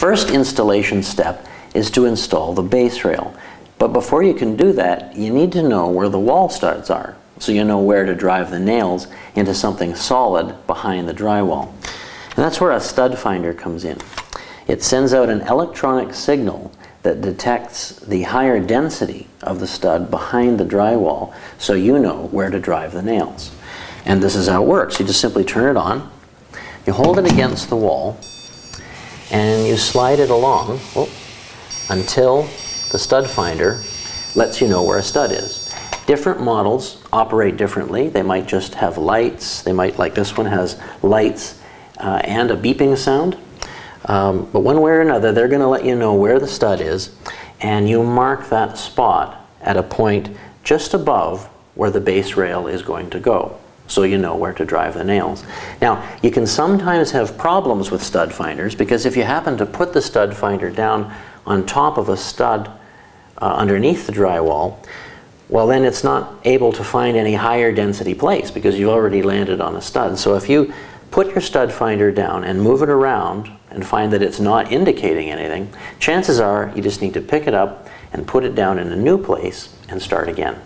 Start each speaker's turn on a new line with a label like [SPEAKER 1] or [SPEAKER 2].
[SPEAKER 1] first installation step is to install the base rail. But before you can do that, you need to know where the wall studs are, so you know where to drive the nails into something solid behind the drywall. And that's where a stud finder comes in. It sends out an electronic signal that detects the higher density of the stud behind the drywall so you know where to drive the nails. And this is how it works. You just simply turn it on, you hold it against the wall, and you slide it along oh, until the stud finder lets you know where a stud is. Different models operate differently. They might just have lights. They might, like this one, has lights uh, and a beeping sound. Um, but one way or another, they're going to let you know where the stud is, and you mark that spot at a point just above where the base rail is going to go so you know where to drive the nails. Now, you can sometimes have problems with stud finders because if you happen to put the stud finder down on top of a stud uh, underneath the drywall, well then it's not able to find any higher density place because you've already landed on a stud. So if you put your stud finder down and move it around and find that it's not indicating anything, chances are you just need to pick it up and put it down in a new place and start again.